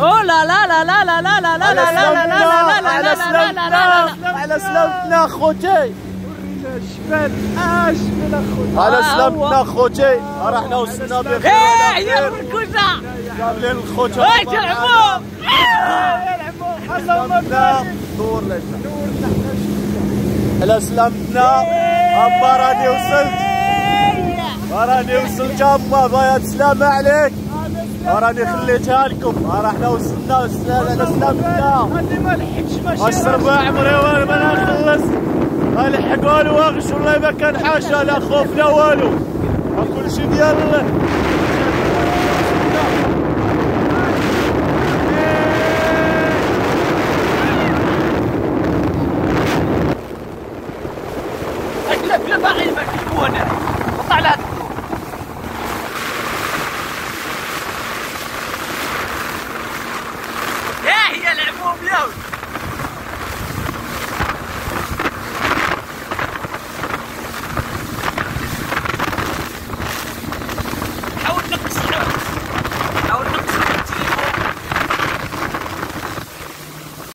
اوه لا لا لا لا لا لا لا لا لا لا لا لا لا لا على لا لا لا لا سلامتنا على سلامتنا خوتي شباب اش من اخويا على آه، سلامتنا. خوتي رحنا وصلنا بخير إيه يا كاملين الخوت إيه تعبوا سلامتنا دور لنا على سلامتنا اما راني وصلت راني وصلت اما بايا سلامة عليك راني خليتها لكم رحنا وصلنا وصلنا على سلامتنا اللي ما اشرب عمري وأنا ما نخلص لحق والو واغش والله ما كان حاشا لا خوف لا والو. كل شيء ديال لا باغي ما ele é bom, meu!